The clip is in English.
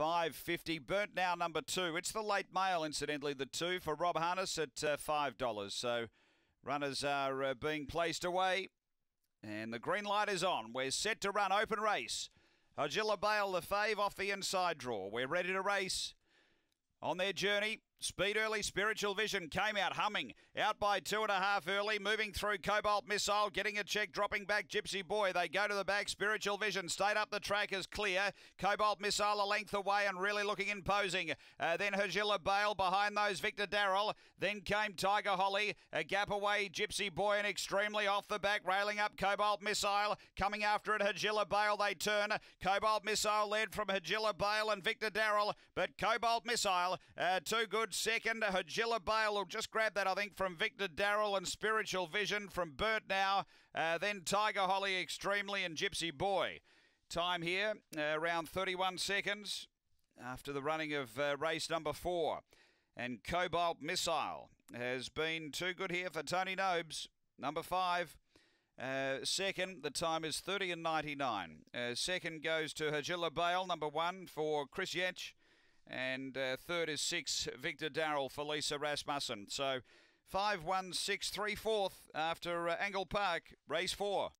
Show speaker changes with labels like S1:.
S1: 550. Burnt now number two. It's the late mail, incidentally, the two for Rob Harness at uh, $5. So runners are uh, being placed away. And the green light is on. We're set to run open race. Agilla Bale, the fave off the inside draw. We're ready to race. On their journey, Speed early, Spiritual Vision came out humming. Out by two and a half early, moving through Cobalt Missile, getting a check, dropping back Gypsy Boy. They go to the back. Spiritual Vision stayed up the track is clear. Cobalt Missile a length away and really looking imposing. Uh, then Hagilla Bale behind those, Victor Darrell. Then came Tiger Holly. A gap away, Gypsy Boy and extremely off the back, railing up Cobalt Missile. Coming after it, Hagilla Bale. They turn. Cobalt Missile led from Hagilla Bale and Victor Darrell, but Cobalt Missile uh, too good second. Hagilla Bale will just grab that, I think, from Victor Darrell and Spiritual Vision from Bert now. Uh, then Tiger Holly extremely and Gypsy Boy. Time here, uh, around 31 seconds after the running of uh, race number four. And Cobalt Missile has been too good here for Tony Nobes. Number five. Uh, second, the time is 30 and 99. Uh, second goes to Hagilla Bale, number one for Chris Yetch. And uh, third is six, Victor Darrell for Lisa Rasmussen. So 5 1 6 3 fourth after uh, Angle Park, race four.